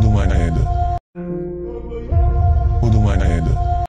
tudo, mano.